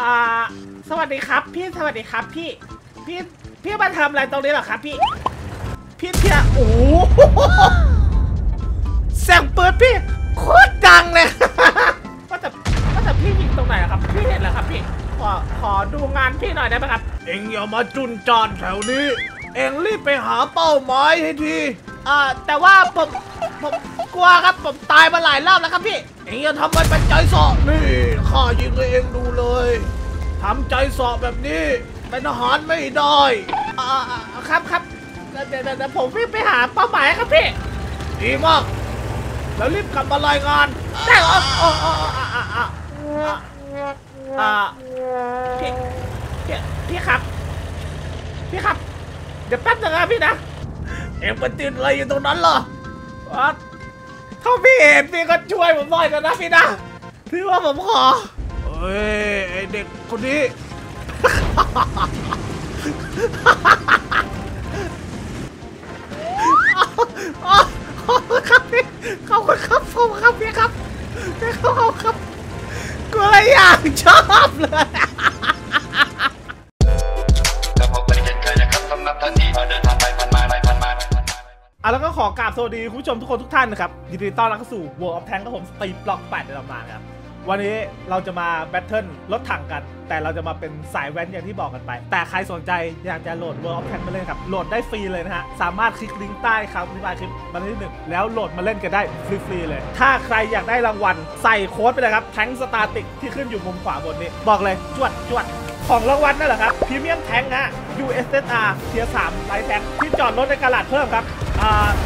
อ่า สวัสดีครับ พี่สวัสดีครับพี่ พี่พี่มาทำอะไรตรงนี้เหรอครับพี่ พี่เทียโอ้โหเสียงปืนพี่โคตรดังเลยว่าแต่ว่าแต่พี่ยิงตรงไหนอครับ พี่เห็นเหรอครับพี่ ขอขอดูงานพี่หน่อยได้ไหมครับ เอ็งอย่ามาจุนจานแถวนี้ เอ็งรีบไปหาเป้าหมายให้ทีอ่าแต่ว่าผมผม กลัวครับ ผมตายมาหลายรอบแล้วครับพี่เองอย่าทำมันเป็นใจสอบนี่ข้ายิงเองดูเลยทำใจสอบแบบนี้เป็นทหารไม่ได้อ่าอ่าอ่าครับครับเดี๋ยวเดี๋ยวผมวิ่งไปหาเป้าหมายครับพี่ดีมากแล้วรีบกลับมารายงานได้เหรออ๋ออ๋ออ๋ออะอะอะอ่อพี่พี่พี่ครับ พี่ครับ เดี๋ยวแป๊บนึงนะพี่นะ เอ็งเป็นติดอะไรอยู่ตรงนั้นเหรอวะ ถ้าพี่เห็นพี่ก็ช่วยผมหน่อยเถอะนะพี่นะพี่ว่าผมขอเฮ้ยไอเด็กคนนี้อ๋อขอบคุณครับพี่ขอบคุณครับผมครับพี่ครับพี่ขอบคุณครับกูเลยอยากชอบเลย อะแล้วก็ขอกราบสวัสดีคุณผู้ชมทุกคนทุกท่านนะครับยินดีต้อนรับเข้าสู่ World of Tank กับผมสตีบล็อก8ในตำนานครับ วันนี้เราจะมา battle รถถังกัน แต่เราจะมาเป็นสายแว้นอย่างที่บอกกันไป แต่ใครสนใจอยากจะโหลด World of Tank มาเล่นครับ โหลดได้ฟรีเลยนะฮะ สามารถคลิกลิงก์ใต้คำอธิบายคลิปบรรทัดที่หนึ่งแล้วโหลดมาเล่นกันได้ฟรีๆเลย ถ้าใครอยากได้รางวัลใส่โค้ดไปเลยครับ TANKTASTIC ที่ขึ้นอยู่มุมขวาบนนี้บอกเลยจวดจวดของรางวัลนั่นแหละครับ premium tank ฮะ USSR tier 3 light tank ที่จอดรถใน garage เพิ่มครับ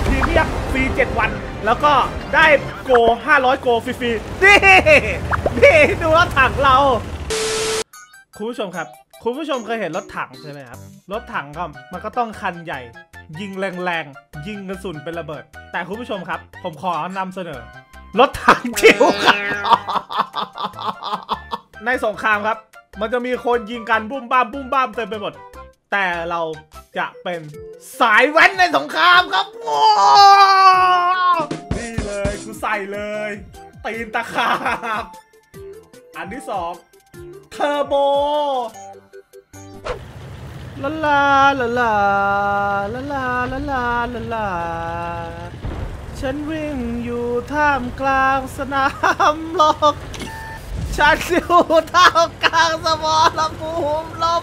พรีเมียมฟรี 7 วัน แล้วก็ได้โก 500 โกฟรีๆนี่นี่ดูรถถังเรา คุณผู้ชมครับ คุณผู้ชมเคยเห็นรถถังใช่ไหมครับ รถถังก็มันก็ต้องคันใหญ่ ยิงแรงๆ ยิงกระสุนเป็นระเบิด แต่คุณผู้ชมครับ ผมขอนำเสนอ รถถังจิ๋วครับในสงครามครับ มันจะมีคนยิงกันบุ้มบ้ามบุ้มบ้ามเต็มไปหมด แต่เรา จะเป็นสายแว้นในสงครามครับโอ้นี่เลยกูใส่เลย ตีนตะขาบ อันที่สองเทอร์โบลาลาลาลาลาลาลาลาลาลาฉันวิ่งอยู่ท่ามกลางสนามรบฉันอยู่ท่ามกลางสมรภูมิลบ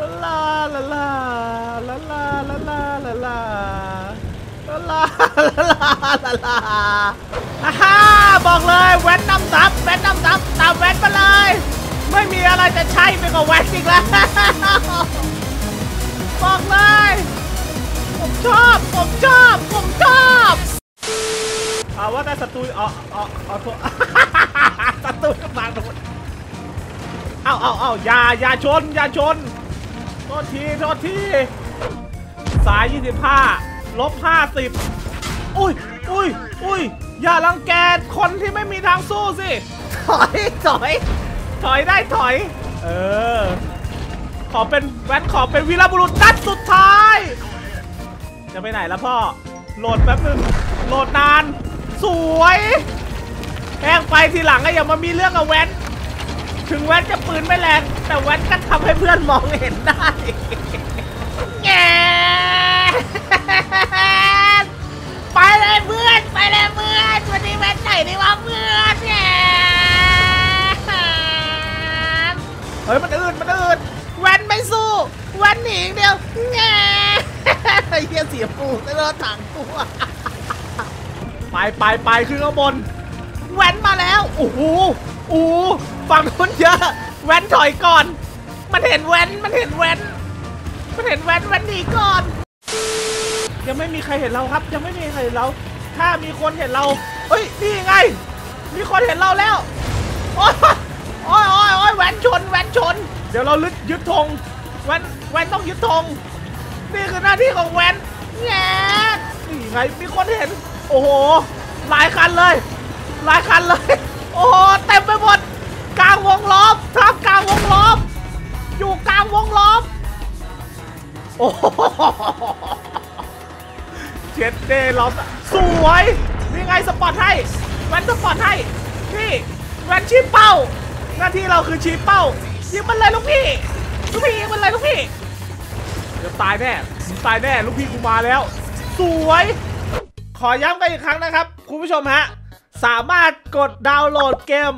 ลาลาลาลาลาลาลาลาลาลาลาลาลาลาฮ่าฮ่าบอกเลยแว้นนำซับแว้นนำซับตามแว้นมาเลย ไม่มีอะไรจะใช่ไปกว่าแว้นอีกแล้วบอกเลย ผมชอบ ผมชอบ ผมชอบเอาว่าแต่ศัตรูเอาเอาเอาโทษศัตรูกำลังโดนเอาเอาเอาอย่าอย่าชนอย่าชน โทษทีโทษทีสาย 25 ลบ 50 อุ้ยอุ้ยอุ้ยอย่ารังแกคนที่ไม่มีทางสู้สิ ถอย ถอย ถอยได้ถอย เออ ขอเป็นแวนขอเป็นวีรบุรุษนัดสุดท้าย จะไปไหนแล้วพ่อ โหลดแป๊บนึง โหลดนาน สวยแห้งไปทีหลังก็อย่ามามีเรื่องกับแวน ถึงแวนจะปืนไม่แรง แต่แวนก็ทำให้เพื่อนมองเห็นได้แง่ไปเลยเพื่อน ไปเลยเพื่อนวันนี้แวนไหนดีวะเพื่อนแง่เฮ้ยมันอืดมันอืดแวนไม่สู้แวนหนีอย่างเดียวแง่เฮียเสียปูเลือถังตัวไปไปไปขึ้นข้างบนแว้นมาแล้ว โอ้โห อ้ฝั่งนู้นเยอะแว้นถอยก่อน มันเห็นแว้นมันเห็นแว้นมันเห็นแว้นแว้นหนีก่อน ยังไม่มีใครเห็นเราครับ ยังไม่มีใครเห็นเรา ถ้ามีคนเห็นเราเฮ้ยนี่ไง มีคนเห็นเราแล้วโอ้ยโอ้ยโอ้ยโอ้ยแว้นชนแว้นชน เดี๋ยวเราลึดยึดธงแว้นแว้นต้องยึดธงนี่คือหน้าที่ของแว้นแง่นี่ไงมีคนเห็น โอ้โหหลายคันเลยหลายคันเลย โอ้โหเต็มไปหมดกลางวงล้อมทับกลางวงล้อม อยู่กลางวงล้อม โอ้โหเจ็ดเดย์ล้อมสวยนี่ไงสปอร์ตให้แวนสปอร์ตให้นี่แวนชี้เป้า หน้าที่เราคือชี้เป้ายิงมันเลยลูกพี่ลูกพี่ยิงมันเลยลูกพี่เดี๋ยวตายแน่ตายแน่ลูกพี่กูมาแล้ว สวย ขอย้ำกันอีกครั้งนะครับ คุณผู้ชมฮะ สามารถกดดาวน์โหลดเกม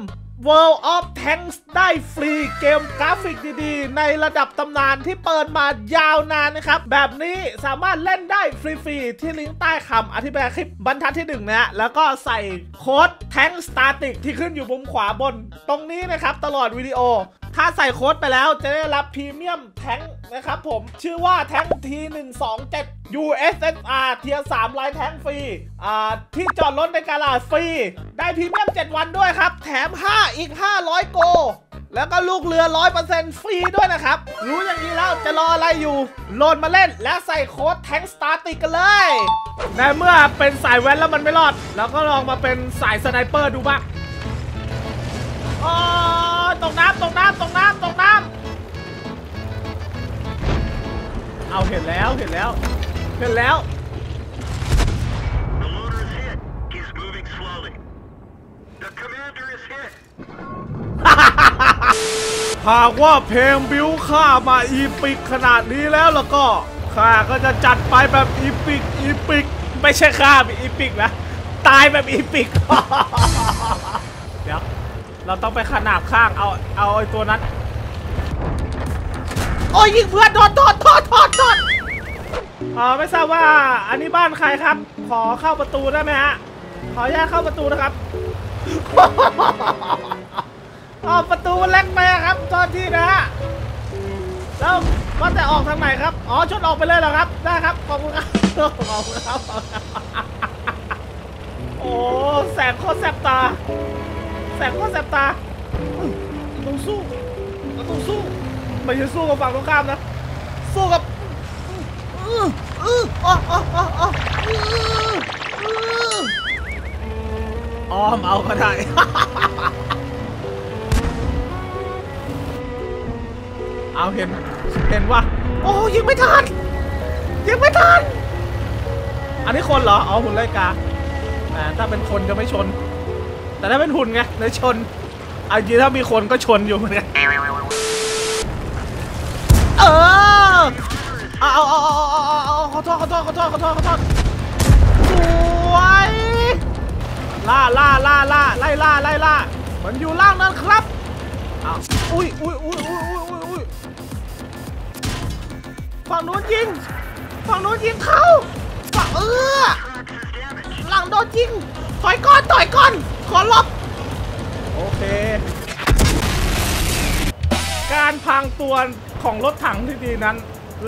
World of Tanks ได้ฟรีเกมกราฟิกดีๆ ในระดับตำนานที่เปิดมายาวนานนะครับ แบบนี้สามารถเล่นได้ฟรี ๆ ที่ลิงก์ใต้คำอธิบายคลิปบรรทัดที่ 1 นะฮะแล้วก็ใส่โค้ด TANKTASTIC ที่ขึ้นอยู่มุมขวาบน ตรงนี้นะครับ ตลอดวิดีโอ ถ้าใส่โค้ดไปแล้วจะได้รับ premium tank นะครับผม ชื่อว่าแท้ง T127 USSR tier 3 light tank ฟรี อ่า ที่จอดรถใน garage ฟรี ได้พรีเมียม 7 วันด้วยครับ แถม 5 อีก 500 โก แล้วก็ลูกเรือ 100%ฟรีด้วยนะครับ รู้อย่างนี้แล้วจะรออะไรอยู่ โหลดมาเล่นและใส่โค้ด TANKTASTIC กันเลยในเมื่อเป็นสายแว้นแล้วมันไม่รอดแล้วก็ลองมาเป็นสาย sniper ดูบ้างโอ้ ยตกน้ำตกน้ำตกน้ำตกน้ำเอาเห็นแล้วเห็นแล้วเห็นแล้ว The loader is hit. He's moving slowly. The commander is hit. หากว่าเพลงบิวข้ามาอีปิกขนาดนี้แล้วแล้วก็ข้าก็จะจัดไปแบบอีปิกอีปิกไม่ใช่ข้าแบบอีปิกนะตายแบบอีปิก เดี๋ยว เราต้องไปขนาบข้างเอาเอาไอ้ตัวนั้น โอ้ยยิงเพื่อนโดนโดนโดนโดนโดนเออไม่ทราบว่าอันนี้บ้านใครครับ ขอเข้าประตูได้ไหมฮะขออนุญาตเข้าประตูนะครับอ๋อประตูมันเล็กไปครับตอนที่นะฮะแล้วว่าแต่ออกทางไหนครับ อ๋อชดออกไปเลยเหรอครับ ได้ครับ ขอบคุณครับ ขอบคุณครับขอบคุณครับโอ้ แสงโคตรแสบตา แสงโคตรแสบตาต้องสู้ต้องสู้ ไม่ใช่สู้กับฝั่งตรงข้ามนะ สู้กับอ้ออื้ออ๋ออ๋ออ๋ออ๋ออื้ออื้ออ้อมเอาก็ได้เอาเห็น เห็นว่า โอ้ยิงไม่ทัน ยิงไม่ทัน อันนี้คนเหรอ อ๋อหุ่นไล่กาแต่ถ้าเป็นคนจะไม่ชน แต่ถ้าเป็นหุ่นไงเลยชนอันจริงถ้ามีคนก็ชนอยู่เหมือนกันเออเอาเอาเอาเอาเอาเอเอาขอโทษขอโทษขอโทษขอโทษขอโทษสวยล่าล่าล่าล่าไล่ล่าไล่ล่ามันอยู่ล่างนั้นครับอาอุ้ยอุ้ยอุ้ยอุ้ยอุ้ยอุ้ยอุ้ยฝั่งโน้นยิงฝั่งโน้นยิงเขาฝั่งเออหลังโดนยิงถอยก่อนถอยก่อน ขอลบโอเค การพรางตัวของรถถังที่ดีนั้น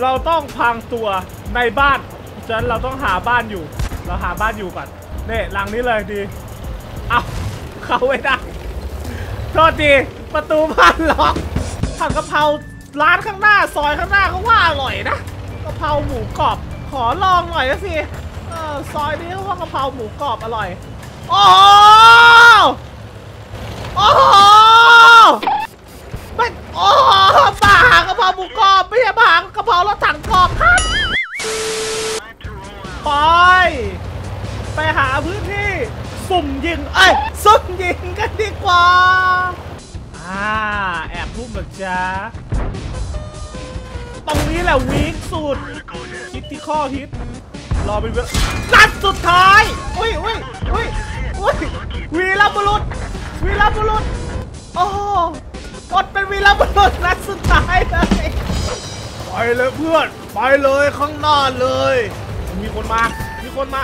เราต้องพรางตัวในบ้านฉะนั้นเราต้องหาบ้านอยู่ เราหาบ้านอยู่ก่อนเนี่หลังนี้เลยดีเอาเข้าไม่ได้โทษทีประตูบ้านล็อกผัดกะเพราร้านข้างหน้าซอยข้างหน้าเขาว่าอร่อยนะกะเพราหมูกรอบขอลองหน่อยนะสิเออซอยนี้เขาว่ากะเพราหมูกรอบอร่อย โอ้โหโอ้โหไม่โอ้โหป่าหากระเพราหมูกรอบไม่ใช่ป่ากระเพรารถถังกรอบครับไปไปหาพื้นที่สุ่มยิงเอ้ยสุ่มยิงกันดีกว่าอ่าแอบพุ่มแบบจ้าตรงนี้แหละวีคสุดคิดที่ข้อฮิตรอเป็นเวลนัดสุดท้ายอุ้ยอุ้ยอุ้ย อุ้ยวีรบุรุษวีรบุรุษโอ้โหอดเป็นวีรบุรุษนัดสุดท้ายเลยไปเลยเพื่อนไปเลยข้างหน้าเลย มีคนมา มีคนมา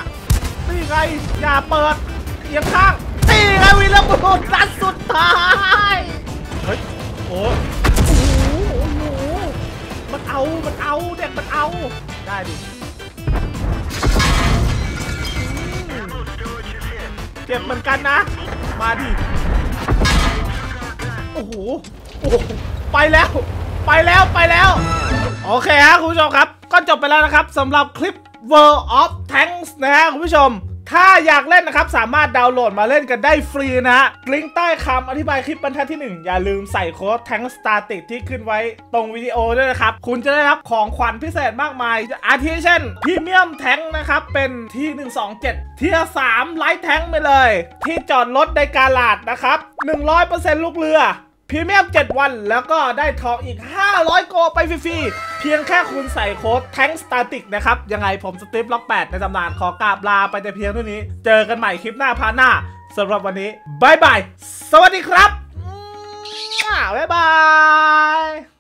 นี่ไงอย่าเปิดเอียงข้างนี่ไงวีรบุรุษนัดสุดท้ายเฮ้ยโอ้โอ้โหโอ้โหมันเอามันเอาเด็กมันเอาได้ดิ เจ็บเหมือนกันนะ มาดิ โอ้โห โอ้โห ไปแล้ว ไปแล้ว ไปแล้ว โอเคฮะคุณผู้ชมครับ ก็จบไปแล้วนะครับสำหรับคลิป World of Tanks นะฮะคุณผู้ชม ถ้าอยากเล่นนะครับ สามารถดาวน์โหลดมาเล่นกันได้ฟรีนะฮะลิงก์ใต้คำอธิบายคลิปบรรทัดที่ 1 อย่าลืมใส่โค้ด Tank Static ที่ขึ้นไว้ตรงวิดีโอด้วยนะครับ คุณจะได้รับของขวัญพิเศษมากมาย อาทิเช่น premium tank นะครับ เป็น T127 tier 3 light tank ไปเลย ที่จอดรถใน garage นะครับ 100%ลูกเรือ พรีเมียม 7 วันแล้วก็ได้ทองอีก 500 โกไปฟรีๆ เพียงแค่คุณใส่โค้ด TANKTASTIC นะครับ ยังไงผมสตีบล็อก 8 ในตำนานขอกราบลาไปแต่เพียงเท่านี้ เจอกันใหม่คลิปหน้าพาหน้าสำหรับวันนี้ bye bye สวัสดีครับ บ๊ายบาย